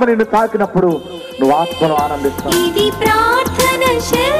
నువ్వు పరిశుద్ధాత్మకి దగ్గరైనప్పుడు ఆత్మ నిన్ను తాకినప్పుడు నువ్వు ఆత్మను ఆనందిస్తావు.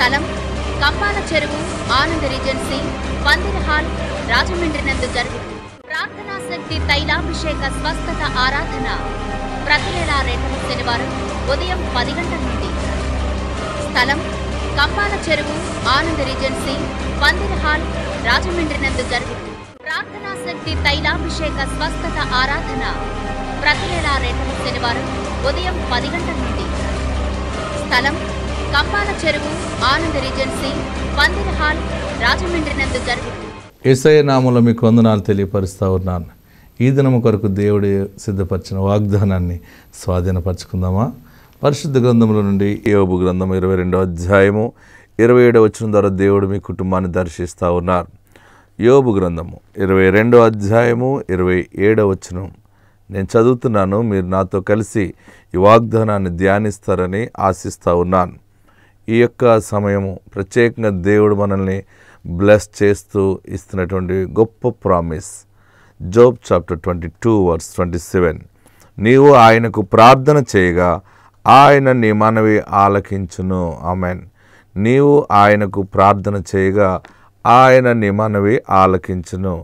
స్థలం కంపాల చెరువు ఆనంద్ రీజెన్సీ పందిరి హాల్ రాజమండ్రి నందు జరుగుతుంది. ప్రార్థనా శక్తి తైలాభిషేక స్వస్థత ఆరాధన. ప్రతి నెల రెండవ శనివారం ఉదయం పది గంటల నుండి. స్థలం కంపాల చెరువు ఆనంద్ రీజెన్సీ పందిరి హాల్ రాజమండ్రి నందు జరుగుతుంది. ప్రార్థనా శక్తి తైలాభిషేక స్వస్థత ఆరాధన. ప్రతి నెల రెండవ శనివారం ఉదయం పది గంటల నుండి. స్థలం కంపాల చెరువు ఆనంద్ రీజెన్సీ పందిర హాల్ రాజమండ్రి నందు జరుగుతుంది. ఎస్ఐ నామంలో మీకు వందనాలు తెలియపరుస్తూ ఉన్నాను. ఈ దినము కొరకు దేవుడు సిద్ధపరిచిన వాగ్దానాన్ని స్వాధీనపరచుకుందామా? పరిశుద్ధ గ్రంథంలో నుండి యోబు గ్రంథం ఇరవై రెండో అధ్యాయము ఇరవై ఏడవ వచ్చిన ద్వారా దేవుడు మీ కుటుంబాన్ని దర్శిస్తూ ఉన్నారు. యోబు గ్రంథము ఇరవై రెండో అధ్యాయము ఇరవై ఏడవ వచనం. నేను చదువుతున్నాను మీరు నాతో కలిసి ఈ వాగ్దానాన్ని ధ్యానిస్తారని ఆశిస్తూ ఉన్నాను. ఈ యొక్క సమయము ప్రత్యేకంగా దేవుడు మనల్ని బ్లెస్ చేస్తూ ఇస్తున్నటువంటి గొప్ప promise Job chapter twenty two verse twenty seven నీవు ఆయనకు ప్రార్థన చేయగా ఆయన నీ మనవి ఆలకించును. ఆమెన్ నీవు ఆయనకు ప్రార్థన చేయగా ఆయన నీ మనవి ఆలకించును.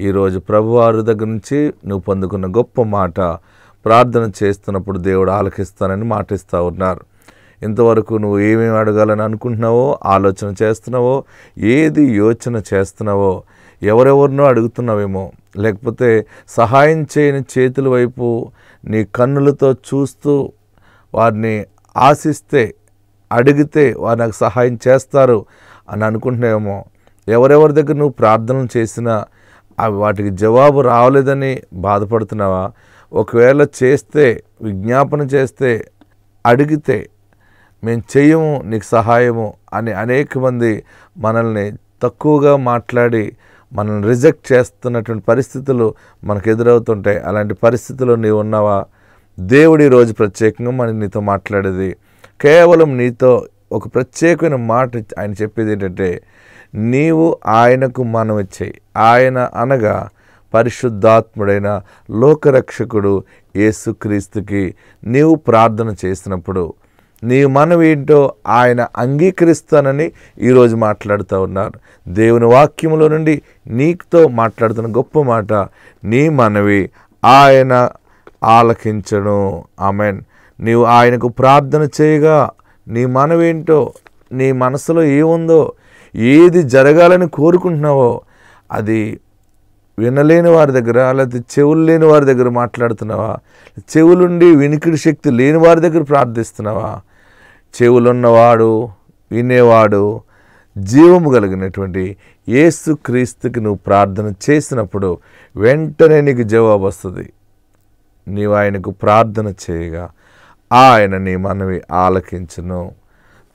ఈరోజు ప్రభువారి దగ్గర నుంచి నువ్వు పొందుకున్న గొప్ప మాట ప్రార్థన చేస్తున్నప్పుడు దేవుడు ఆలకిస్తానని మాటిస్తూ ఉన్నారు. ఇంతవరకు నువ్వు ఏమేమి అడగాలని అనుకుంటున్నావో ఆలోచన చేస్తున్నావో ఏది యోచన చేస్తున్నావో ఎవరెవరినో అడుగుతున్నావేమో లేకపోతే సహాయం చేయని చేతుల వైపు నీ కన్నులతో చూస్తూ వారిని ఆశిస్తే అడిగితే వారు నాకు సహాయం చేస్తారు అని అనుకుంటున్నావేమో ఎవరెవరి దగ్గర నువ్వు ప్రార్థనలు చేసినా అవి వాటికి జవాబు రావలేదని బాధపడుతున్నావా? ఒకవేళ చేస్తే విజ్ఞాపన చేస్తే అడిగితే మేము చెయ్యము నీకు సహాయము అని అనేక మంది మనల్ని తక్కువగా మాట్లాడి మనల్ని రిజెక్ట్ చేస్తున్నటువంటి పరిస్థితులు మనకు ఎదురవుతుంటాయి. అలాంటి పరిస్థితులు నీవు ఉన్నావా? దేవుడి రోజు ప్రత్యేకంగా మన నీతో మాట్లాడేది. కేవలం నీతో ఒక ప్రత్యేకమైన మాట ఆయన చెప్పేది ఏంటంటే నీవు ఆయనకు మనం ఇచ్చేయి ఆయన అనగా పరిశుద్ధాత్ముడైన లోకరక్షకుడు యేసుక్రీస్తుకి నీవు ప్రార్థన చేసినప్పుడు నీ మనవి ఏంటో ఆయన అంగీకరిస్తానని ఈరోజు మాట్లాడుతూ ఉన్నారు. దేవుని వాక్యంలో నుండి నీకుతో మాట్లాడుతున్న గొప్ప మాట నీ మనవి ఆయన ఆలకించను. ఆమెన్. నీవు ఆయనకు ప్రార్థన చేయగా నీ మనవేంటో నీ మనసులో ఏముందో ఏది జరగాలని కోరుకుంటున్నావో అది వినలేని వారి దగ్గర లేకపోతే చెవులు లేని వారి దగ్గర మాట్లాడుతున్నావా? చెవులుండి వినికిడి శక్తి లేని వారి దగ్గర ప్రార్థిస్తున్నావా? చెవులున్నవాడు వినేవాడు జీవము కలిగినటువంటి యేసు క్రీస్తుకి నువ్వు ప్రార్థన చేసినప్పుడు వెంటనే నీకు జవాబు వస్తుంది. నీవు ఆయనకు ప్రార్థన చేయగా ఆయన నీ మనవి ఆలకించను.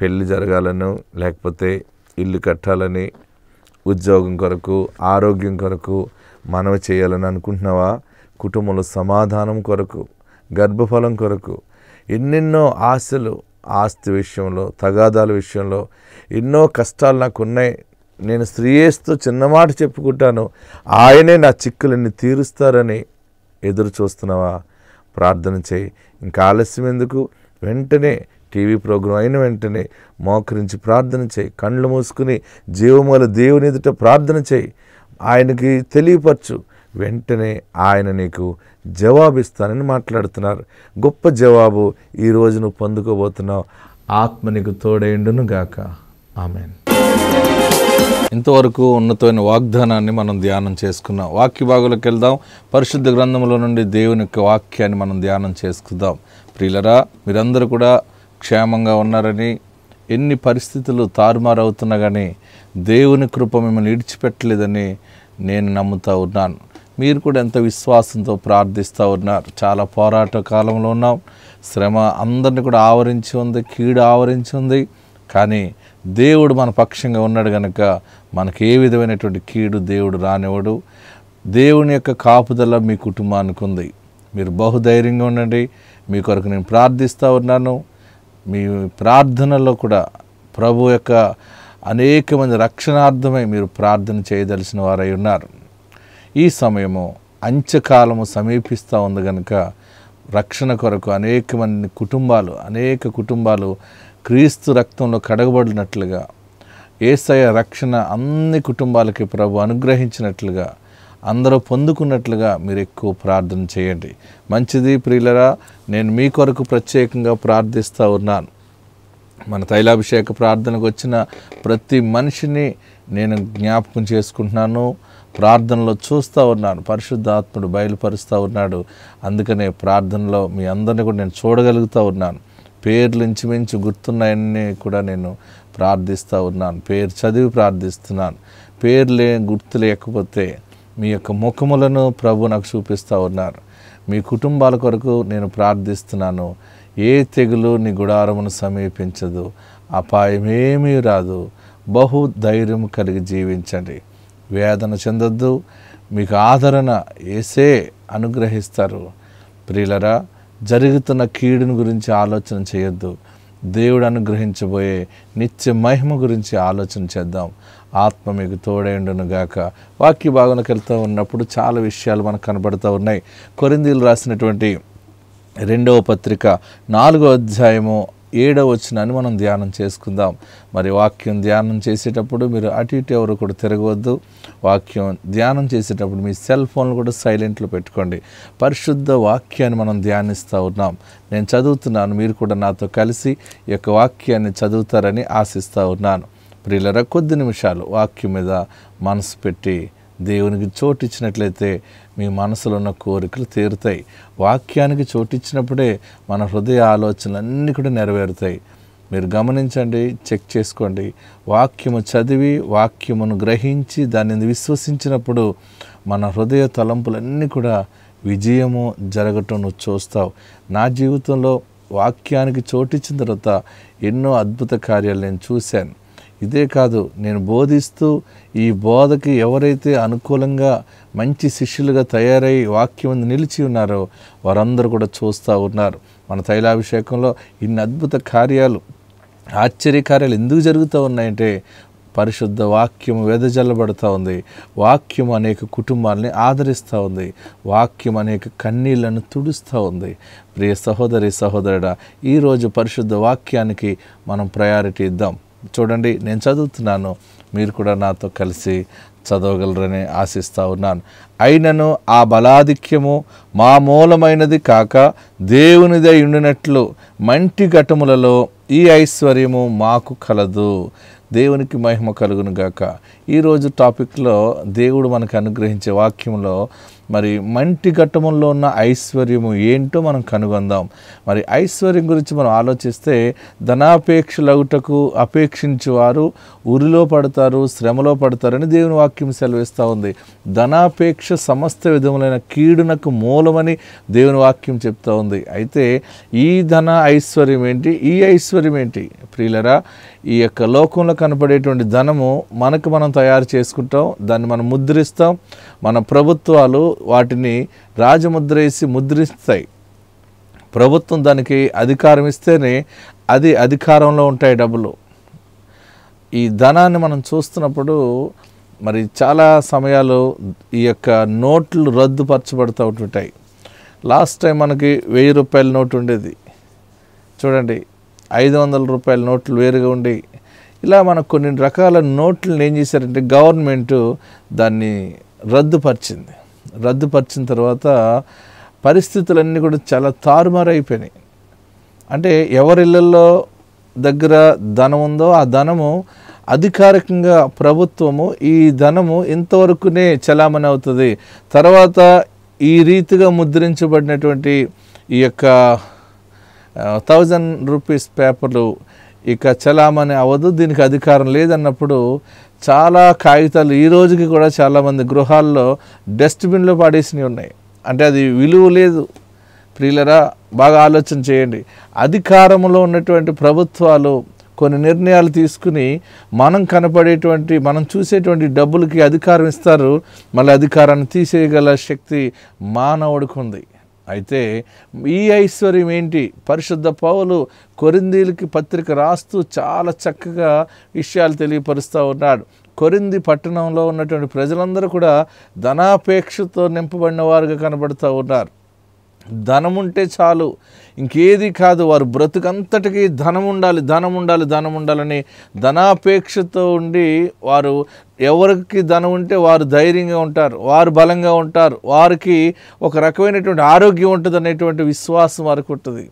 పెళ్ళి జరగాలను లేకపోతే ఇల్లు కట్టాలని ఉద్యోగం కొరకు ఆరోగ్యం కొరకు మనవి చేయాలని అనుకుంటున్నావా? కుటుంబంలో సమాధానం కొరకు గర్భఫలం కొరకు ఎన్నెన్నో ఆశలు ఆస్తి విషయంలో తగాదాల విషయంలో ఎన్నో కష్టాలు నాకు ఉన్నాయి. నేను శ్రీయేస్తూ చిన్నమాట చెప్పుకుంటాను. ఆయనే నా చిక్కులన్నీ తీరుస్తారని ఎదురు చూస్తున్నావా? ప్రార్థన చేయి. ఇంకా ఆలస్యం ఎందుకు? వెంటనే టీవీ ప్రోగ్రాం అయిన వెంటనే మోకరించి ప్రార్థన చేయి. కళ్ళు మూసుకుని జీవముల దేవుని ఎదుట ప్రార్థన చేయి. ఆయనకి తెలియపరచు. వెంటనే ఆయన నీకు జవాబిస్తానని మాట్లాడుతున్నారు. గొప్ప జవాబు ఈరోజు నువ్వు పొందుకోబోతున్నావు. ఆత్మ నీకు తోడైండును గాక. ఆమెన్. ఇంతవరకు ఉన్నతమైన వాగ్దానాన్ని మనం ధ్యానం చేసుకున్నాం వాక్య భాగంలోకి వెళ్దాం. పరిశుద్ధ గ్రంథంలో నుండి దేవుని యొక్క వాక్యాన్ని మనం ధ్యానం చేసుకుందాం. ప్రియులరా మీరందరూ కూడా క్షేమంగా ఉన్నారని ఎన్ని పరిస్థితులు తారుమారవుతున్నా కానీ దేవుని కృప మిమ్మల్ని విడిచిపెట్టలేదని నేను నమ్ముతా ఉన్నాను. మీరు కూడా ఎంత విశ్వాసంతో ప్రార్థిస్తూ ఉన్నారు. చాలా పోరాట కాలంలో ఉన్నాం. శ్రమ అందరిని కూడా ఆవరించి ఉంది కీడు ఆవరించి ఉంది. కానీ దేవుడు మన పక్షంగా ఉన్నాడు కనుక మనకి ఏ విధమైనటువంటి కీడు దేవుడు రానివ్వడు. దేవుని యొక్క కాపుదల మీ కుటుంబానికి ఉంది. మీరు బహుధైర్యంగా ఉండండి. మీ కొరకు నేను ప్రార్థిస్తూ ఉన్నాను. మీ ప్రార్థనలో కూడా ప్రభు యొక్క అనేక మంది రక్షణార్థమై మీరు ప్రార్థన చేయదలిసిన వారై ఉన్నారు. ఈ సమయము అంత్యకాలము సమీపిస్తూ ఉంది కనుక రక్షణ కొరకు అనేక మంది కుటుంబాలు అనేక కుటుంబాలు క్రీస్తు రక్తంలో కడగబడినట్లుగా ఏసయ రక్షణ అన్ని కుటుంబాలకి ప్రభు అనుగ్రహించినట్లుగా అందరూ పొందుకున్నట్లుగా మీరు ఎక్కువ ప్రార్థన చేయండి. మంచిది ప్రియులరా నేను మీ కొరకు ప్రత్యేకంగా ప్రార్థిస్తూ ఉన్నాను. మన తైలాభిషేక ప్రార్థనకు వచ్చిన ప్రతి మనిషిని నేను జ్ఞాపకం చేసుకుంటున్నాను. ప్రార్థనలో చూస్తూ ఉన్నాను. పరిశుద్ధాత్ముడు బయలుపరుస్తూ ఉన్నాడు. అందుకనే ప్రార్థనలో మీ అందరిని కూడా నేను చూడగలుగుతూ ఉన్నాను. పేర్లు ఇంచుమించు గుర్తున్నాయన్నీ కూడా నేను ప్రార్థిస్తూ ఉన్నాను. పేరు చదివి ప్రార్థిస్తున్నాను. పేర్లే గుర్తు లేకపోతే మీ యొక్క ముఖములను ప్రభు నాకు చూపిస్తూ ఉన్నారు. మీ కుటుంబాల కొరకు నేను ప్రార్థిస్తున్నాను. ఏ తెగులు నీ గుడారమును సమీపించదు. అపాయమేమీ రాదు. బహు ధైర్యం కలిగి జీవించండి. వేదన చెందొద్దు. మీకు ఆదరణ ఏసే అనుగ్రహిస్తారు. ప్రియులరా జరుగుతున్న కీడుని గురించి ఆలోచన చేయొద్దు. దేవుడు అనుగ్రహించబోయే నిత్య మహిమ గురించి ఆలోచన చేద్దాం. ఆత్మ మీకు తోడైండును గాక. వాక్య భాగంలోకి వెళ్తూ ఉన్నప్పుడు చాలా విషయాలు మనకు కనబడుతూ ఉన్నాయి. కొరిందీలు రాసినటువంటి రెండవ పత్రిక నాలుగో అధ్యాయము ఏడవ వచ్చినాన్ని మనం ధ్యానం చేసుకుందాం. మరి వాక్యం ధ్యానం చేసేటప్పుడు మీరు అటు ఇటు ఎవరు కూడా తిరగవద్దు. వాక్యం ధ్యానం చేసేటప్పుడు మీ సెల్ ఫోన్లు కూడా సైలెంట్లో పెట్టుకోండి. పరిశుద్ధ వాక్యాన్ని మనం ధ్యానిస్తూ ఉన్నాం. నేను చదువుతున్నాను మీరు కూడా నాతో కలిసి ఈ యొక్క వాక్యాన్ని చదువుతారని ఆశిస్తూ ఉన్నాను. ప్రియులరా కొద్ది నిమిషాలు వాక్యం మీద మనసు పెట్టి దేవునికి చోటిచ్చినట్లయితే మీ మనసులో ఉన్న కోరికలు తీరుతాయి. వాక్యానికి చోటిచ్చినప్పుడే మన హృదయ ఆలోచనలు అన్నీ కూడా నెరవేరుతాయి. మీరు గమనించండి చెక్ చేసుకోండి. వాక్యము చదివి వాక్యమును గ్రహించి దానిని విశ్వసించినప్పుడు మన హృదయ తలంపులన్నీ కూడా విజయము జరగటం నువ్వు చూస్తావు. నా జీవితంలో వాక్యానికి చోటిచ్చిన తర్వాత ఎన్నో అద్భుత కార్యాలు నేను చూశాను. ఇదే కాదు నేను బోధిస్తూ ఈ బోధకి ఎవరైతే అనుకూలంగా మంచి శిష్యులుగా తయారై వాక్యం నిలిచి ఉన్నారో వారందరూ కూడా చూస్తూ ఉన్నారు. మన తైలాభిషేకంలో ఇన్ని అద్భుత కార్యాలు ఆశ్చర్యకార్యాలు ఎందుకు జరుగుతూ ఉన్నాయంటే పరిశుద్ధ వాక్యం వెదజల్లబడుతూ ఉంది. వాక్యం అనేక కుటుంబాలని ఆదరిస్తూ ఉంది. వాక్యం అనేక కన్నీళ్ళను తుడుస్తూ ఉంది. ప్రియ సహోదరి సహోదరుడా ఈరోజు పరిశుద్ధ వాక్యానికి మనం ప్రయారిటీ ఇద్దాం. చూడండి నేను చదువుతున్నాను. మీరు కూడా నాతో కలిసి చదవగలరని ఆశిస్తూ ఉన్నాను. అయినను ఆ బలాధిక్యము మా మూలమైనది కాక దేవునిదై ఉండినట్లు మంటి ఘటములలో ఈ ఐశ్వర్యము మాకు కలదు. దేవునికి మహిమ కలుగును గాక. ఈరోజు టాపిక్లో దేవుడు మనకు అనుగ్రహించే వాక్యంలో మరి మంటి ఘట్టములో ఉన్న ఐశ్వర్యము ఏంటో మనం కనుగొందాం. మరి ఐశ్వర్యం గురించి మనం ఆలోచిస్తే ధనాపేక్షలగుటకు అపేక్షించేవారు ఉరిలో పడతారు శ్రమలో పడతారని దేవుని వాక్యం సెలవిస్తూ ఉంది. ధనాపేక్ష సమస్త విధములైన కీడునకు మూలమని దేవుని వాక్యం చెప్తా ఉంది. అయితే ఈ ధన ఐశ్వర్యం ఏంటి? ఈ ఐశ్వర్యం ఏంటి? ప్రియులరా ఈ యొక్క లోకంలో కనపడేటువంటి ధనము మనకు మనం తయారు చేసుకుంటాం దాన్ని మనం ముద్రిస్తాం. మన ప్రభుత్వాలు వాటిని రాజముద్ర వేసి ముద్రిస్తాయి. ప్రభుత్వం దానికి అధికారం ఇస్తేనే అది అధికారంలో ఉంటాయి డబ్బులు. ఈ ధనాన్ని మనం చూస్తున్నప్పుడు మరి చాలా సమయాలు ఈ యొక్క నోట్లు రద్దుపరచబడుతూ ఉంటుంటాయి లాస్ట్ టైం మనకి వెయ్యి రూపాయల నోటు ఉండేది. చూడండి ఐదు వందల రూపాయల నోట్లు వేరుగా ఉండి ఇలా మనకు కొన్ని రకాల నోట్లను ఏం చేశారంటే గవర్నమెంటు దాన్ని రద్దుపరిచింది. రద్దుపరిచిన తర్వాత పరిస్థితులన్నీ కూడా చాలా తారుమారైపోయినాయి. అంటే ఎవరిళ్ళల్లో దగ్గర ధనం ఉందో ఆ ధనము అధికారికంగా ప్రభుత్వము ఈ ధనము ఇంతవరకునే చలామణి అవుతుంది. తర్వాత ఈ రీతిగా ముద్రించబడినటువంటి ఈ యొక్క థౌజండ్ రూపీస్ పేపర్లు ఇక చలామణి అవ్వదు దీనికి అధికారం లేదన్నప్పుడు చాలా కాగితాలు ఈ రోజుకి కూడా చాలామంది గృహాల్లో డస్ట్బిన్లో పాడేసినవి ఉన్నాయి. అంటే అది విలువ లేదు. ప్రియులరా బాగా ఆలోచన చేయండి. అధికారంలో ఉన్నటువంటి ప్రభుత్వాలు కొన్ని నిర్ణయాలు తీసుకుని మనం కనపడేటువంటి మనం చూసేటువంటి డబ్బులకి అధికారం ఇస్తారు. మళ్ళీ అధికారాన్ని తీసేయగల శక్తి మానవుడికి ఉంది. అయితే ఈ ఐశ్వర్యం ఏంటి? పరిశుద్ధ పౌలు కొరిందీలకి పత్రిక రాస్తూ చాలా చక్కగా విషయాలు తెలియపరుస్తూ ఉన్నాడు. కొరింది పట్టణంలో ఉన్నటువంటి ప్రజలందరూ కూడా ధనాపేక్షతో నింపబడిన వారుగా కనబడుతూ ఉన్నారు. ధనం ఉంటే చాలు. ఇంకేది కాదు వారు బ్రతుకంతటికి ధనం ఉండాలి ధనం ఉండాలి ధనం ఉండాలని ధనాపేక్షతో ఉండి వారు ఎవరికి ధనం ఉంటే వారు ధైర్యంగా ఉంటారు వారు బలంగా ఉంటారు వారికి ఒక రకమైనటువంటి ఆరోగ్యం ఉంటుంది అనేటువంటి విశ్వాసం వారికి ఉంటుంది.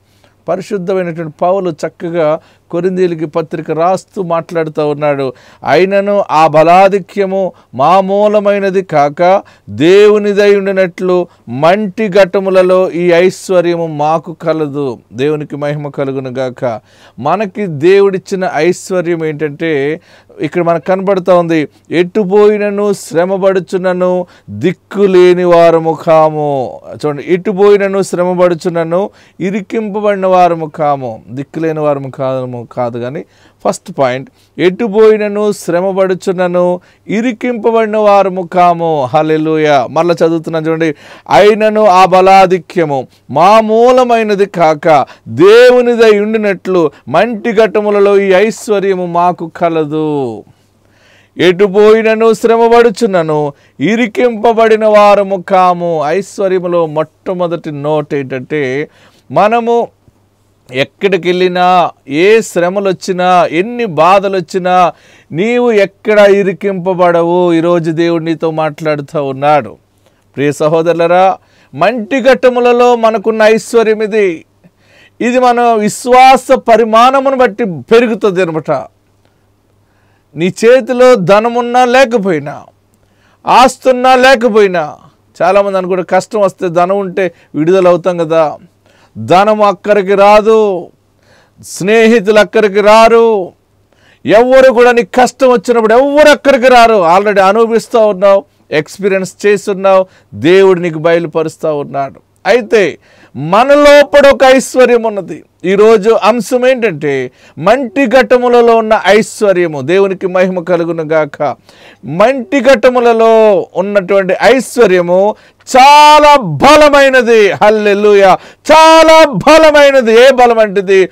పరిశుద్ధమైనటువంటి పౌలు చక్కగా కొరిందీలకి పత్రిక రాస్తూ మాట్లాడుతూ ఉన్నాడు. అయినను ఆ బలాధిక్యము మామూలమైనది కాక దేవునిదై ఉండినట్లు మంటి ఘటములలో ఈ ఐశ్వర్యము మాకు కలదు. దేవునికి మహిమ కలుగును గాక మనకి దేవుడిచ్చిన ఐశ్వర్యం ఏంటంటే ఇక్కడ మనకు కనబడుతూ ఉంది ఎట్టుపోయినను శ్రమపడుచున్నను దిక్కు లేని వారము కాము చూడండి ఎట్టుపోయినను శ్రమపడుచున్నను ఇరికింపబడిన వారము కాము దిక్కు లేని వారము కాము కాదు కానీ ఫస్ట్ పాయింట్. ఎటుపోయినను శ్రమపడుచున్నను ఇరికింపబడిన వారు ముఖాము. హలెలుయ మళ్ళీ చదువుతున్నాను చూడండి. అయినను ఆ బలాధిక్యము. మామూలమైనది కాక దేవునిదై ఉండినట్లు మంటి ఘటములలో ఈ ఐశ్వర్యము మాకు కలదు. ఎటుపోయినను శ్రమపడుచున్నను ఇరికింపబడిన వారము కాము ఐశ్వర్యములో మొట్టమొదటి నోట్ ఏంటంటే మనము ఎక్కడికి వెళ్ళినా ఏ శ్రమలు వచ్చినా ఎన్ని బాధలు వచ్చినా నీవు ఎక్కడ ఇరికింపబడవు. ఈరోజు దేవుడు నీతో మాట్లాడుతూ ఉన్నాడు. ప్రియ సహోదరులరా మంటి ఘట్టములలో మనకున్న ఐశ్వర్యం ఇది. ఇది మన విశ్వాస పరిమాణమును బట్టి పెరుగుతుంది అనమాట నీ చేతిలో ధనమున్నా లేకపోయినా ఆస్తున్నా లేకపోయినా చాలామంది అనుకుంటే కష్టం వస్తే ధనం ఉంటే విడుదల అవుతాం కదా. ధనం అక్కడికి రాదు స్నేహితులు అక్కడికి రారు ఎవరు కూడా నీకు కష్టం వచ్చినప్పుడు ఎవరు అక్కడికి రారు. ఆల్రెడీ అనుభవిస్తూ ఉన్నావు ఎక్స్పీరియన్స్ చేస్తున్నావు దేవుడు నీకు బయలుపరుస్తూ ఉన్నాడు. అయితే మన లోపల ఒక ఐశ్వర్యం ఉన్నది ఈరోజు అంశం ఏంటంటే మంటి ఘట్టములలో ఉన్న ఐశ్వర్యము దేవునికి మహిమ కలుగును గాక. మంటి ఘట్టములలో ఉన్నటువంటి ఐశ్వర్యము చాలా బలమైనది. హల్లెల్లుయ చాలా బలమైనది. ఏ బలమంటిది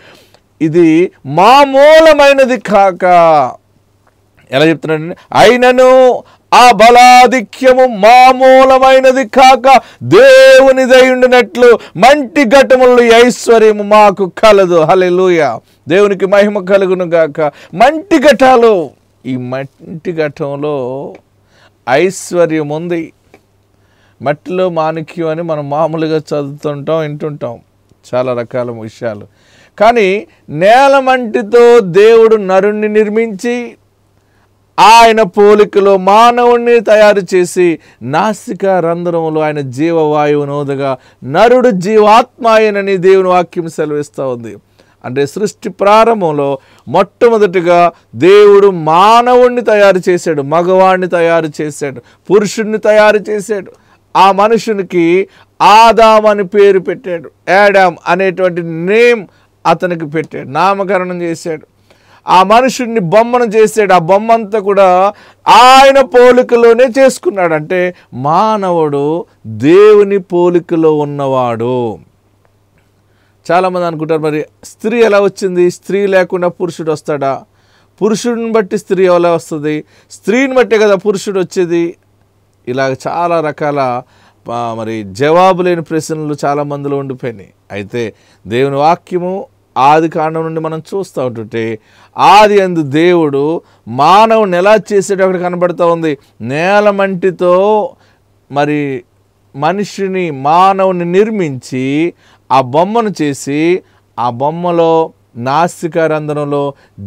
ఇది మామూలమైనది కాక. ఎలా చెప్తున్నాడండి అయినను ఆ బలాధిక్యము మామూలమైనది కాక దేవుని ఉండినట్లు మంటి ఘటములు ఈ ఐశ్వర్యము మాకు కలదు. హలెలూయ దేవునికి మహిమ కలుగును గాక. మంటి ఘటాలు. ఈ మంటి ఘటంలో ఐశ్వర్యం ఉంది మట్టిలో మాణిక్యం అని మనం మామూలుగా చదువుతుంటాం వింటుంటాం. చాలా రకాల విషయాలు. కానీ నేల మంటితో దేవుడు నరుణ్ణి నిర్మించి ఆయన పోలికలో మానవుణ్ణి తయారు చేసి నాసిక రంధ్రంలో ఆయన జీవవాయువు నోదగా నరుడు జీవాత్మ ఆయనని దేవుని వాక్యం సెలవిస్తూ ఉంది. అంటే సృష్టి ప్రారంభంలో మొట్టమొదటిగా దేవుడు మానవుణ్ణి తయారు చేశాడు మగవాణ్ణి తయారు చేశాడు పురుషుణ్ణి తయారు చేశాడు ఆ మనుషునికి ఆదాం అని పేరు పెట్టాడు యాడామ్ అనేటువంటి నేమ్ అతనికి పెట్టాడు నామకరణం చేశాడు. ఆ మనుషుడిని బొమ్మను చేసాడు ఆ బొమ్మ అంతా కూడా ఆయన పోలికలోనే చేసుకున్నాడు అంటే మానవుడు దేవుని పోలికలో ఉన్నవాడు. చాలామంది అనుకుంటారు మరి స్త్రీ ఎలా వచ్చింది? స్త్రీ లేకుండా పురుషుడు వస్తాడా? పురుషుడిని బట్టి స్త్రీ ఎలా వస్తుంది? స్త్రీని బట్టే కదా పురుషుడు వచ్చేది. ఇలాగ చాలా రకాల మరి జవాబు లేని ప్రశ్నలు చాలా మందిలో ఉండిపోయినాయి. అయితే దేవుని వాక్యము ఆది కాండం నుండి మనం చూస్తూ ఉంటుంటే ఆది అందు దేవుడు మానవుని ఎలా చేసాడో అక్కడ కనబడుతూ ఉంది. నేల మంటితో మరి మనిషిని మానవుని నిర్మించి ఆ బొమ్మను చేసి ఆ బొమ్మలో నాసిక రంధ్రంలో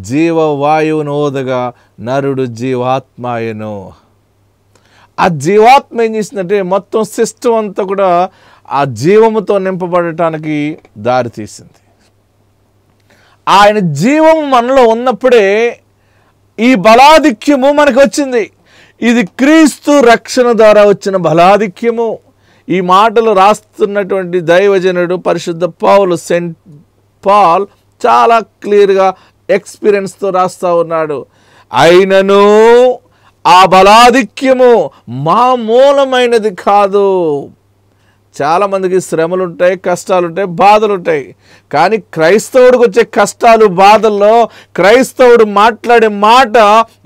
జీవవాయువును ఓదగా నరుడు జీవాత్మాయను ఆ జీవాత్మ ఏం చేసిందంటే మొత్తం సిస్టమ్ అంతా కూడా ఆ జీవముతో నింపబడటానికి దారితీసింది ఆయన జీవం మనలో ఉన్నప్పుడే ఈ బలాధిక్యము మనకు వచ్చింది ఇది క్రీస్తు రక్షణ ద్వారా వచ్చిన బలాధిక్యము. ఈ మాటలు రాస్తున్నటువంటి దైవజనుడు పరిశుద్ధ పౌలు సెంట్ పాల్ చాలా క్లియర్గా ఎక్స్పీరియన్స్తో రాస్తూ ఉన్నాడు. అయినను ఆ బలాధిక్యము మా మూలమైనది కాదు. చాలామందికి శ్రమలు ఉంటాయి కష్టాలు ఉంటాయి బాధలు ఉంటాయి కానీ క్రైస్తవుడికి వచ్చే కష్టాలు బాధల్లో క్రైస్తవుడు మాట్లాడే మాట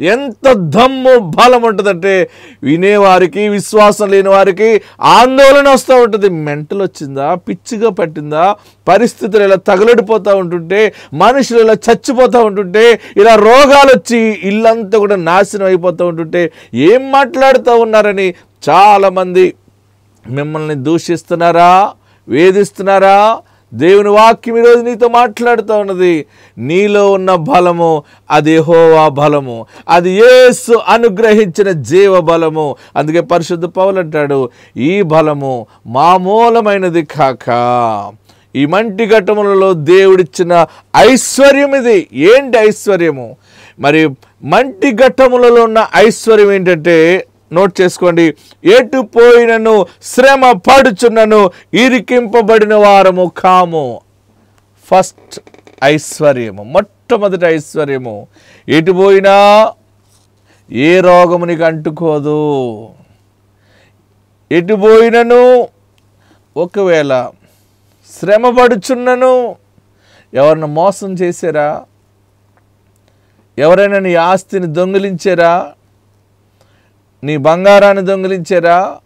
ఎంత దమ్ము బలం ఉంటుందంటే వినేవారికి విశ్వాసం లేని వారికి ఆందోళన వస్తూ ఉంటుంది. మెంటల్ వచ్చిందా పిచ్చిగా పట్టిందా పరిస్థితులు ఇలా తగలడిపోతూ ఉంటుంటే మనుషులు ఇలా చచ్చిపోతూ ఉంటుంటే ఇలా రోగాలు వచ్చి ఇల్లంతా కూడా నాశనం అయిపోతూ ఉంటుంటే ఏం మాట్లాడుతూ ఉన్నారని చాలామంది మిమ్మల్ని దూషిస్తున్నారా? వేధిస్తున్నారా? దేవుని వాక్యం ఈరోజు నీతో మాట్లాడుతూ ఉన్నది. నీలో ఉన్న బలము అది హోవా బలము. అది యేసు అనుగ్రహించిన జీవ బలము. అందుకే పరిశుద్ధ పౌలు అంటాడు ఈ బలము మామూలమైనది కాక ఈ మంటి ఘట్టములలో దేవుడిచ్చిన ఐశ్వర్యం ఇది. ఏంటి ఐశ్వర్యము? మరి మంటి ఘట్టములలో ఉన్న ఐశ్వర్యం ఏంటంటే నోట్ చేసుకోండి. ఎటు పోయినను శ్రమ పడుచున్నను ఇరికింపబడిన వారము కాము ఫస్ట్ ఐశ్వర్యము మొట్టమొదటి ఐశ్వర్యము. ఎటు పోయినా ఏ రోగము నీకు అంటుకోదు ఎటు పోయినను ఒకవేళ శ్రమ పడుచున్నను ఎవరిని మోసం చేశారా? ఎవరైనా నీ ఆస్తిని దొంగిలించారా? నీ బంగారాన్ని దొంగిలించారా?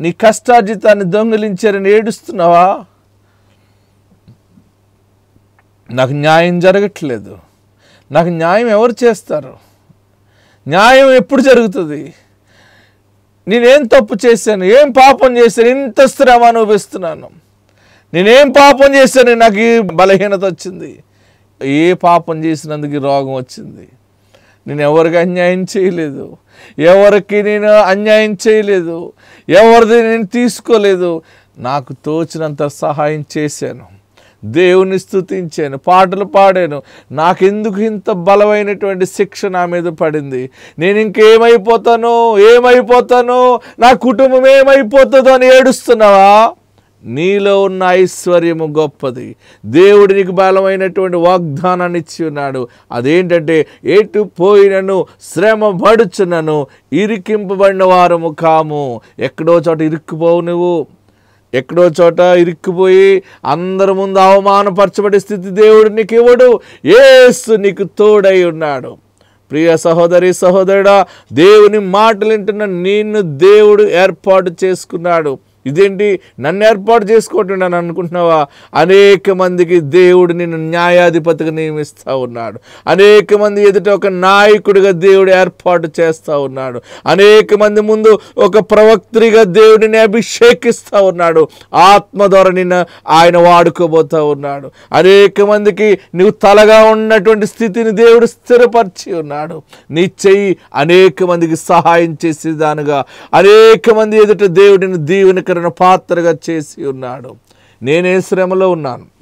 నీ కష్టార్జితాన్ని దొంగిలించారని ఏడుస్తున్నావా? నాకు న్యాయం జరగట్లేదు. నాకు న్యాయం ఎవరు చేస్తారు? న్యాయం ఎప్పుడు జరుగుతుంది? నేనేం తప్పు చేశాను? ఏం పాపం చేశాను? ఇంత శ్రమ అనుభవిస్తున్నాను నేనేం పాపం చేశాను? నాకు బలహీనత వచ్చింది. ఏ పాపం చేసినందుకు రోగం వచ్చింది? నేను ఎవరికి అన్యాయం చేయలేదు. ఎవరికి నేను అన్యాయం చేయలేదు. ఎవరిది నేను తీసుకోలేదు. నాకు తోచినంత సహాయం చేశాను. దేవుని స్తుతించాను. పాటలు పాడాను. నాకెందుకు ఇంత బలమైనటువంటి శిక్ష నా మీద పడింది? నేను ఇంకేమైపోతాను? ఏమైపోతాను? నా కుటుంబం ఏమైపోతుందో అని ఏడుస్తున్నావా? నీలో ఉన్న ఐశ్వర్యము గొప్పది. దేవుడు నీకు బలమైనటువంటి వాగ్దానాన్ని ఇచ్చి ఉన్నాడు. అదేంటంటే ఎటు పోయినను శ్రమ పడుచునను ఇరికింపబడిన వారము కాము. ఎక్కడో చోట ఇరుక్కుపోవు నువ్వు. ఎక్కడో చోట ఇరుక్కుపోయి అందరి ముందు అవమానపరచబడే స్థితి దేవుడు నీకు ఇవ్వడు. ఏసు నీకు తోడై ఉన్నాడు. ప్రియ సహోదరి సహోదరుడా దేవుని మాటలు వింటున్న నిన్ను దేవుడు ఏర్పాటు చేసుకున్నాడు. ఇదేంటి? నన్ను ఏర్పాటు చేసుకోవటం అని అనుకుంటున్నావా? అనేక మందికి దేవుడు నిన్ను న్యాయాధిపతిగా నియమిస్తూ ఉన్నాడు. అనేక మంది ఎదుట ఒక నాయకుడిగా దేవుడు ఏర్పాటు చేస్తూ ఉన్నాడు. అనేక మంది ముందు ఒక ప్రవక్త్రిగా దేవుడిని అభిషేకిస్తూ ఉన్నాడు. ఆత్మ ద్వారా నిన్ను ఆయన వాడుకోబోతూ ఉన్నాడు. అనేక మందికి నువ్వు తలగా ఉన్నటువంటి స్థితిని దేవుడు స్థిరపరిచి ఉన్నాడు. నీ చెయ్యి అనేక మందికి సహాయం చేసేదానుగా. అనేక మంది ఎదుట దేవుడిని దీవెనకరణ పాత్రగా చేసి ఉన్నాడు. నేనే శ్రమలో ఉన్నాను.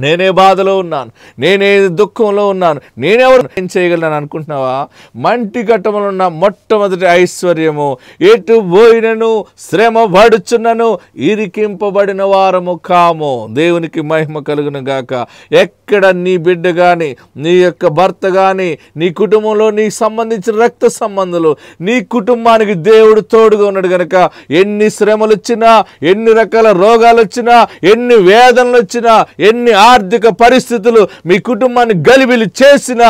నేనే బాధలో ఉన్నాను. నేనే దుఃఖంలో ఉన్నాను. నేనెవరు ఏం చేయగలను అనుకుంటున్నావా? మంటి ఘట్టంలో ఉన్న మొట్టమొదటి ఐశ్వర్యము. ఎటు పోయినను శ్రమ పడుచున్నను ఇరికింపబడిన వారము కాము. దేవునికి మహిమ కలుగును గాక. ఎక్కడ నీ బిడ్డ కానీ నీ యొక్క భర్త కానీ నీ కుటుంబంలో నీ సంబంధించిన రక్త సంబంధాలు నీ కుటుంబానికి దేవుడు తోడుగా ఉన్నాడు కనుక ఎన్ని శ్రమలు వచ్చినా ఎన్ని రకాల రోగాలు వచ్చినా ఎన్ని వేదనలు వచ్చినా ఎన్ని ఆర్థిక పరిస్థితులు మీ కుటుంబాన్ని గలిబిలి చేసిన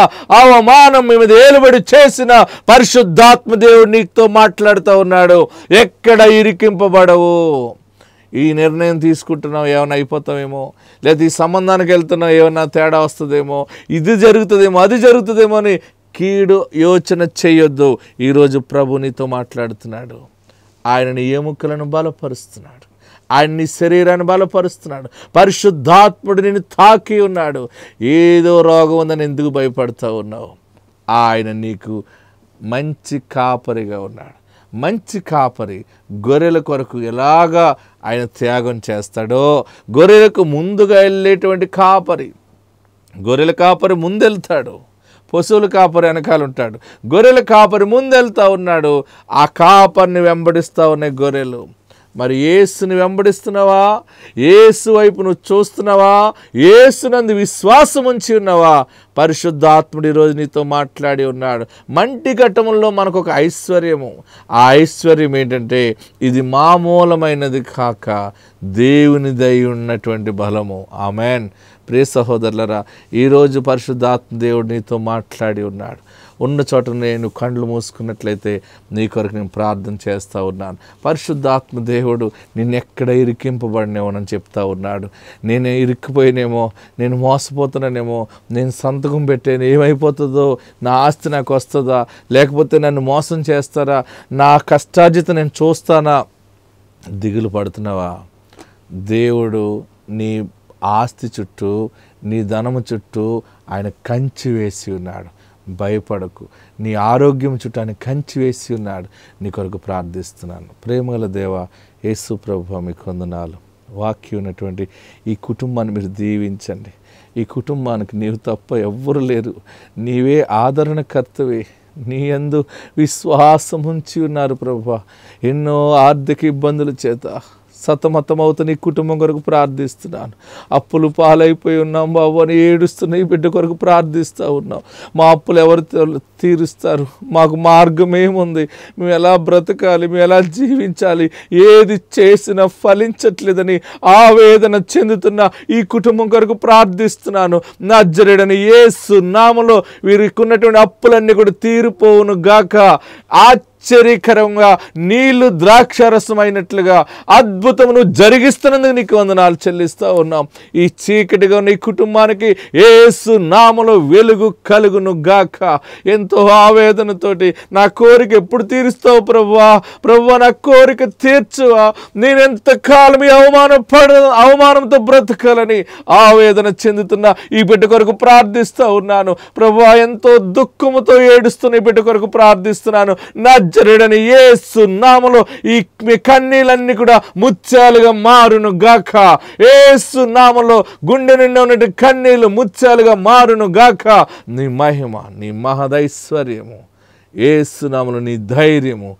అవమానం మీ మీద ఏలుబడి చేసిన పరిశుద్ధాత్మ దేవుడు నీతో మాట్లాడుతూ ఉన్నాడు. ఎక్కడ ఇరికింపబడవు? ఈ నిర్ణయం తీసుకుంటున్నావు ఏమైనా అయిపోతామేమో లేదా ఈ సంబంధానికి వెళ్తున్నావు ఏమైనా తేడా వస్తుందేమో? ఇది జరుగుతుందేమో అది జరుగుతుందేమో అని కీడు యోచన చేయొద్దు. ఈరోజు ప్రభు నీతో మాట్లాడుతున్నాడు. ఆయన ఎముకలను బలపరుస్తున్నాడు. ఆయన నీ శరీరాన్ని బలపరుస్తున్నాడు. పరిశుద్ధాత్ముడు నేను తాకి ఉన్నాడు. ఏదో రోగం ఉందని ఎందుకు భయపడుతూ ఉన్నావు? ఆయన నీకు మంచి కాపరిగా ఉన్నాడు. మంచి కాపరి గొర్రెల కొరకు ఎలాగా ఆయన త్యాగం చేస్తాడో గొర్రెలకు ముందుగా వెళ్ళేటువంటి కాపరి గొర్రెల కాపరి ముందెళ్తాడు. పశువుల కాపరి వెనకాల ఉంటాడు. గొర్రెల కాపరి ముందెళ్తా ఉన్నాడు. ఆ కాపరిని వెంబడిస్తూ ఉన్నాయి గొర్రెలు. మరి ఏసుని వెంబడిస్తున్నావా? ఏసు వైపు నువ్వు చూస్తున్నావా? ఏసునందు విశ్వాసం ఉంచి ఉన్నావా? పరిశుద్ధాత్ముడు ఈరోజు నీతో మాట్లాడి ఉన్నాడు. మంటి ఘట్టముల్లో మనకు ఒక ఐశ్వర్యము. ఆ ఐశ్వర్యం ఏంటంటే ఇది మామూలమైనది కాక దేవుని దై ఉన్నటువంటి బలము. ఆమెన్. ప్రియ సహోదరులరా ఈరోజు పరిశుద్ధాత్మ దేవుడు నీతో మాట్లాడి ఉన్నాడు. ఉన్న చోట నేను కండ్లు మూసుకున్నట్లయితే నీ కొరకు నేను ప్రార్థన చేస్తూ ఉన్నాను. పరిశుద్ధాత్మ దేవుడు నేను ఎక్కడ ఇరికింపబడినేమోనని చెప్తా ఉన్నాడు. నేను ఇరుక్కుపోయినేమో నేను మోసపోతున్నానేమో నేను సంతకం పెట్టాను ఏమైపోతుందో నా ఆస్తి నాకు వస్తుందా లేకపోతే నన్ను మోసం చేస్తారా నా కష్టార్జిత నేను చూస్తానా? దిగులు పడుతున్నావా? దేవుడు నీ ఆస్తి చుట్టూ నీ ధనము చుట్టూ ఆయన కంచి వేసి ఉన్నాడు. భయపడకు. నీ ఆరోగ్యం చుట్టాన్ని కంచి వేసి ఉన్నాడు. నీ కొరకు ప్రార్థిస్తున్నాను. ప్రేమగల దేవ యేసు ప్రభు మీకు వందనాలు. వాక్యం ఉన్నటువంటి ఈ కుటుంబాన్ని మీరు దీవించండి. ఈ కుటుంబానికి నీవు తప్ప ఎవ్వరు లేరు. నీవే ఆదరణకర్తవే నీ అందు విశ్వాసం ఉంచి ఉన్నారు ప్రభా ఎన్నో ఆర్థిక ఇబ్బందుల చేత సతమతమవుతూ నీ కుటుంబం కొరకు ప్రార్థిస్తున్నాను. అప్పులు పాలైపోయి ఉన్నాం బాబు అని ఏడుస్తున్న ఈ బిడ్డ కొరకు ప్రార్థిస్తూ ఉన్నాం. మా అప్పులు ఎవరు తీరుస్తారు? మాకు మార్గం ఏముంది? మేము ఎలా బ్రతకాలి? మేము ఎలా జీవించాలి? ఏది చేసినా ఫలించట్లేదని ఆవేదన చెందుతున్న ఈ కుటుంబం కొరకు ప్రార్థిస్తున్నాను. నజ్జరుడని ఏసు నామలో వీరికి ఉన్నటువంటి అప్పులన్నీ కూడా తీరిపోవును గాక. ఆ ఆశ్చర్యకరంగా నీళ్ళు ద్రాక్షరసమైనట్లుగా అద్భుతమును జరిగిస్తున్నందుకు నీకు వందనాలు చెల్లిస్తూ ఉన్నాం. ఈ చీకటిగా నీ కుటుంబానికి ఏసు నామలో వెలుగు కలుగును గాక. ఎంతో ఆవేదనతోటి నా కోరిక ఎప్పుడు తీరుస్తావు ప్రభువా? ప్రభువా నా కోరిక తీర్చువా? నేనెంతకాలం ఈ అవమానం పడ అవమానంతో బ్రతకాలని ఆవేదన చెందుతున్న ఈ బిడ్డ కొరకు ప్రార్థిస్తూ ఉన్నాను. ప్రభువా ఎంతో దుఃఖముతో ఏడుస్తున్న ఈ బిడ్డ కొరకు ప్రార్థిస్తున్నాను. నజరుడని ఏసు నామలో ఈ మీ కన్నీలన్నీ కూడా ముత్యాలుగా మారును గాక. ఏసు నామలో గుండె నిండా ఉన్నటువంటి కన్నీళ్ళు ముత్యాలుగా మారును గాక. నీ మహిమ నీ మహదైశ్వర్యము యేసు నీ ధైర్యము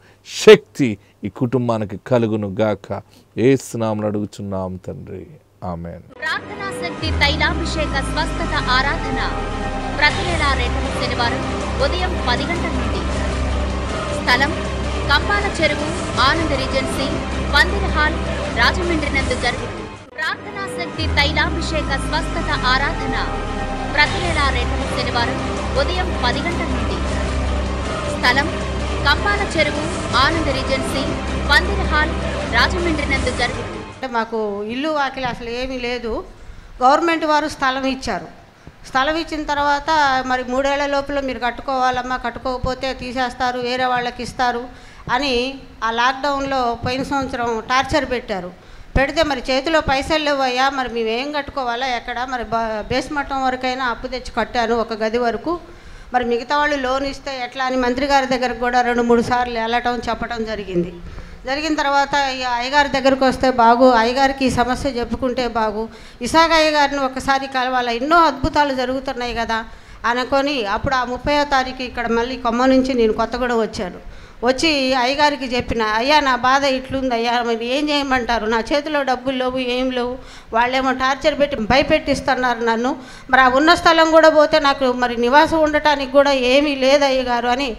శక్తి ఈ కుటుంబానికి కలుగును గాక. యేసు నామలు అడుగుచున్నాం తండ్రి. ఆమె ప్రార్థనా శక్తి తైలాభిషేక స్వస్థత ఆరాధన. ప్రతి నెల రెండవ శనివారం ఉదయం పది గంటల నుండి స్థలం కంపాల చెరువు ఆనంద్ రీజెన్సీ మందిర హాల్ రాజమండ్రి నందు జరుగుతుంది. ప్రార్థనా శక్తి తైలాభిషేక స్వస్థత ఆరాధన. ప్రతి నెల రెండవ శనివారం ఉదయం పది గంటల నుండి. స్థలం కంపాల చెరువు ఆనంద్ రీజెన్సీ పందిర హాల్ రాజమండ్రి నందు జరుగుతుంది. అంటే మాకు ఇల్లు వాకిలి అసలు ఏమీ లేదు. గవర్నమెంట్ వారు స్థలం ఇచ్చారు. స్థలం ఇచ్చిన తర్వాత మరి మూడేళ్ళ లోపల మీరు కట్టుకోవాలమ్మా కట్టుకోకపోతే తీసేస్తారు వేరే వాళ్ళకి ఇస్తారు అని ఆ లాక్డౌన్లో పోయిన సంవత్సరం టార్చర్ పెట్టారు. పెడితే మరి చేతిలో పైసలు లేవయ్యా మరి మేమేం కట్టుకోవాలా ఎక్కడ? మరి బేస్ మట్టం వరకైనా అప్పు తెచ్చి కట్టాను ఒక గది వరకు. మరి మిగతా వాళ్ళు లోన్ ఇస్తే ఎట్లా అని మంత్రి గారి దగ్గరకు కూడా రెండు మూడు సార్లు వెళ్ళటం చెప్పడం జరిగింది. జరిగిన తర్వాత ఈ అయ్యగారి దగ్గరకు వస్తే బాగు అయ్యగారికి ఈ సమస్య చెప్పుకుంటే బాగు. ఇసాగ అయ్యగారిని ఒకసారి కలవాల. ఎన్నో అద్భుతాలు జరుగుతున్నాయి కదా అనుకొని అప్పుడు ఆ ముప్పయో తారీఖు ఇక్కడ మళ్ళీ కొమ్మ నుంచి నేను కొత్తగూడెం వచ్చాను. వచ్చి అయ్యగారికి చెప్పిన అయ్యా నా బాధ ఇట్లుంది అయ్యా మరి ఏం చేయమంటారు? నా చేతిలో డబ్బులు లేవు ఏం లేవు. వాళ్ళేమో టార్చర్ పెట్టి భయపెట్టిస్తున్నారు నన్ను. మరి ఆ ఉన్న స్థలం కూడా పోతే నాకు మరి నివాసం ఉండటానికి కూడా ఏమీ లేదు అయ్యగారు అని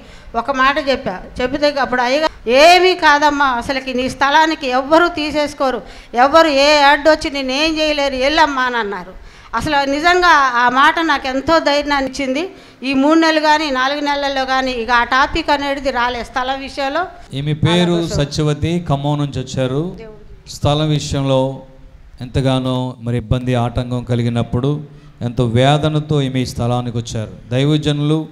ఒక మాట చెప్పా. చెబితే అప్పుడు అయ్యగారు ఏమీ కాదమ్మా. అసలుకి నీ స్థలానికి ఎవ్వరూ తీసేసుకోరు. ఎవ్వరు ఏ అడ్డు వచ్చి నేనేం చేయలేరు వెళ్ళమ్మా అని అన్నారు. అసలు నిజంగా ఆ మాట నాకు ఎంతో ధైర్యాన్ని ఇచ్చింది. ఈ మూడు నెలలు కానీ నాలుగు నెలల్లో కానీ ఇక ఆ టాపిక్ అనేది రాలే స్థలం విషయంలో. ఈమె పేరు సత్యవతి ఖమ్మం నుంచి వచ్చారు. స్థలం విషయంలో ఎంతగానో మరి ఇబ్బంది ఆటంకం కలిగినప్పుడు ఎంతో వేదనతో ఈమె ఈ స్థలానికి వచ్చారు. దైవజనులు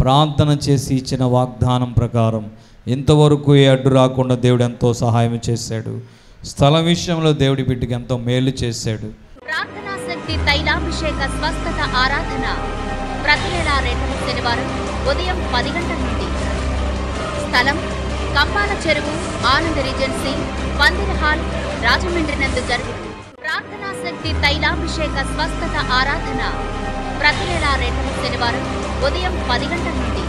ప్రార్థన చేసి ఇచ్చిన వాగ్దానం ప్రకారం ఇంతవరకు ఏ అడ్డు రాకుండా దేవుడు ఎంతో సహాయం చేశాడు. స్థలం విషయంలో దేవుడి బిడ్డకి ఎంతో మేలు చేశాడు. ప్రార్థనా శక్తి తైలాభిషేక స్వస్థత ఆరాధన. ప్రతి నెల రెండవ శనివారం ఉదయం పది గంటల నుండి. స్థలం కంపాల చెరువు ఆనంద్ రీజెన్సీ పందిర హాల్ రాజమండ్రి నందు జరుగుతుంది. ప్రార్థనా శక్తి తైలాభిషేక స్వస్థత ఆరాధన. ప్రతి నెల రెండవ శనివారం ఉదయం పది గంటల నుండి.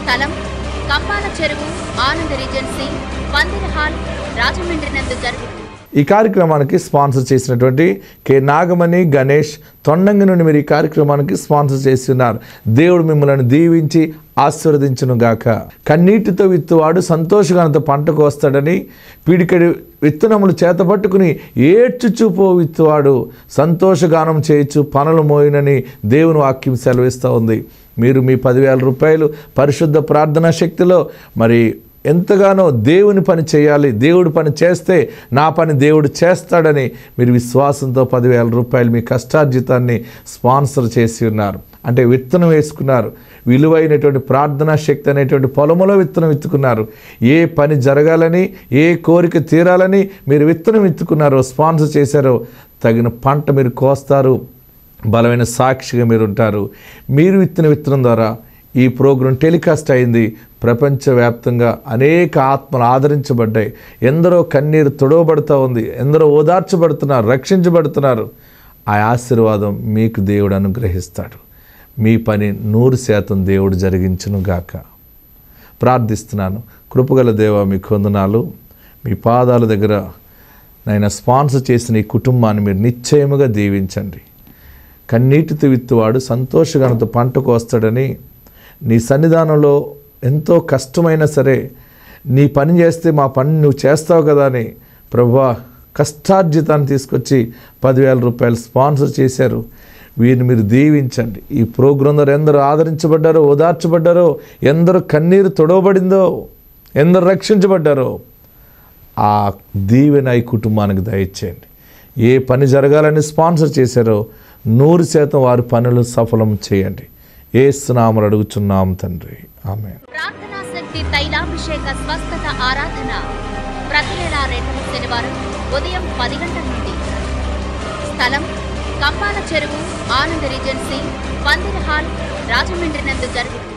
స్థలం కంపాల చెరువు ఆనంద్ రీజెన్సీ పందిర హాల్ రాజమండ్రి నందు జరుగుతుంది. ఈ కార్యక్రమానికి స్పాన్సర్ చేసినటువంటి కె నాగమణి గణేష్ తొండంగి నుండి మీరు ఈ కార్యక్రమానికి స్పాన్సర్ చేసి ఉన్నారు దేవుడు మిమ్మల్ని దీవించి ఆశీర్వదించును గాక. కన్నీటితో విత్తువాడు సంతోషగానంతో పంటకు వస్తాడని పీడికడి విత్తనములు చేతపట్టుకుని ఏడ్చుచూపో విత్తువాడు సంతోషగానం చేయొచ్చు పనులు మోయినని దేవుని వాక్యం సెలవిస్తూ ఉంది. మీరు మీ పదివేల రూపాయలు పరిశుద్ధ ప్రార్థనా శక్తిలో మరి ఎంతగానో దేవుని పని చేయాలి దేవుడు పని చేస్తే నా పని దేవుడు చేస్తాడని మీరు విశ్వాసంతో పదివేల రూపాయలు మీ కష్టార్జితాన్ని స్పాన్సర్ చేసి ఉన్నారు. అంటే విత్తనం వేసుకున్నారు. విలువైనటువంటి ప్రార్థనా శక్తి అనేటువంటి పొలములో విత్తనం విత్తుకున్నారు. ఏ పని జరగాలని ఏ కోరిక తీరాలని మీరు విత్తనం విత్తుకున్నారో స్పాన్సర్ చేశారో తగిన పంట మీరు కోస్తారు. బలమైన సాక్షిగా మీరు ఉంటారు మీరు విత్తిన విత్తనం ద్వారా ఈ ప్రోగ్రాం టెలికాస్ట్ అయింది. ప్రపంచవ్యాప్తంగా అనేక ఆత్మలు ఆదరించబడ్డాయి. ఎందరో కన్నీరు తొడవబడుతూ ఉంది. ఎందరో ఓదార్చబడుతున్నారు. రక్షించబడుతున్నారు. ఆ ఆశీర్వాదం మీకు దేవుడు అనుగ్రహిస్తాడు. మీ పని నూరు శాతం దేవుడు జరిగించును గాక ప్రార్థిస్తున్నాను. కృపగల దేవ మీ కొందనాలు మీ పాదాల దగ్గర నైనా స్పాన్సర్ చేసిన ఈ కుటుంబాన్ని మీరు నిశ్చయముగా దీవించండి. కన్నీటితో విత్తువాడు సంతోషగానంతో పంటకు వస్తాడని నీ సన్నిధానంలో ఎంతో కష్టమైనా సరే నీ పని చేస్తే మా పని నువ్వు చేస్తావు కదా అని ప్రభా కష్టార్జితాన్ని తీసుకొచ్చి పదివేల రూపాయలు స్పాన్సర్ చేశారు. వీరిని మీరు దీవించండి. ఈ ప్రోగ్రాం ద్వారా ఆదరించబడ్డారో ఓదార్చబడ్డారో ఎందరో కన్నీరు తొడవబడిందో ఎందరు రక్షించబడ్డారో ఆ దీవెన ఈ కుటుంబానికి దయచేయండి. ఏ పని జరగాలని స్పాన్సర్ చేశారో నూరు శాతం వారి పనులు సఫలం చేయండి. ఏ స్నామలు అడుగుచున్నాం తండ్రి. ఆమె తైలాభిషేక స్వస్థత ఆరాధన. ప్రతి నెల రెండవ శనివారం ఉదయం పది గంటల నుండి. స్థలం కంపాల చెరువు ఆనంద్ రీజెన్సీ పందిర హాల్ రాజమండ్రి నందు జరుగుతుంది.